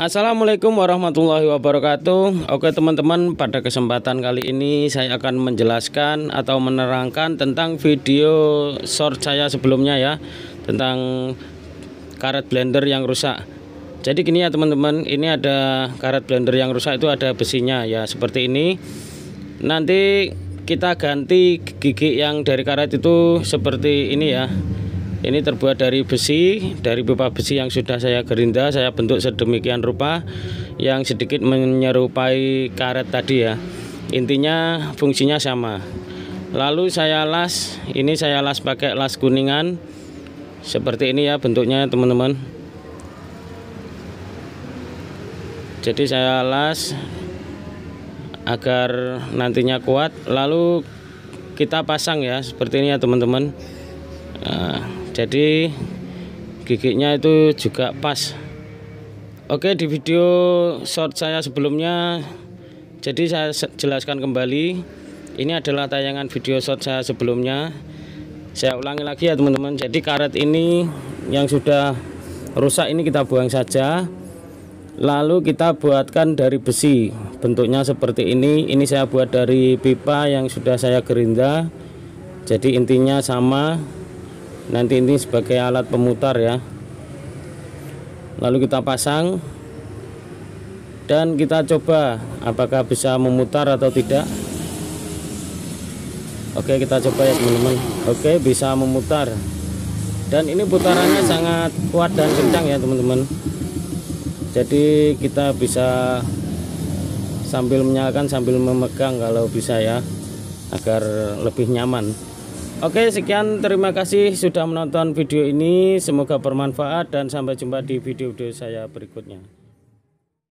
Assalamualaikum warahmatullahi wabarakatuh. Oke teman-teman pada kesempatan kali ini saya akan menjelaskan atau menerangkan tentang video short saya sebelumnya ya Tentang karet blender yang rusak. Jadi gini ya teman-teman ini ada karet blender yang rusak itu ada besinya ya seperti ini. Nanti kita ganti gigi yang dari karet itu seperti ini ya ini terbuat dari besi dari pipa besi yang sudah saya gerinda saya bentuk sedemikian rupa yang sedikit menyerupai karet tadi ya. Intinya fungsinya sama. Lalu saya las ini saya las pakai las kuningan. Seperti ini ya bentuknya teman-teman. Jadi saya las agar nantinya kuat. Lalu kita pasang ya seperti ini ya teman-teman nah, jadi giginya itu juga pas. Oke di video short saya sebelumnya jadi saya jelaskan kembali. Ini adalah tayangan video short saya sebelumnya. Saya ulangi lagi ya teman-teman. Jadi karet ini yang sudah rusak ini kita buang saja. Lalu kita buatkan dari besi. Bentuknya seperti ini. Ini saya buat dari pipa yang sudah saya gerinda. Jadi intinya sama nanti ini sebagai alat pemutar ya. Lalu kita pasang. Dan kita coba apakah bisa memutar atau tidak. Oke kita coba ya teman-teman. Oke bisa memutar. Dan ini putarannya sangat kuat dan kencang ya teman-teman. Jadi kita bisa sambil menyalakan sambil memegang kalau bisa ya agar lebih nyaman Oke sekian. Terima kasih sudah menonton video ini. Semoga bermanfaat dan sampai jumpa di video-video saya berikutnya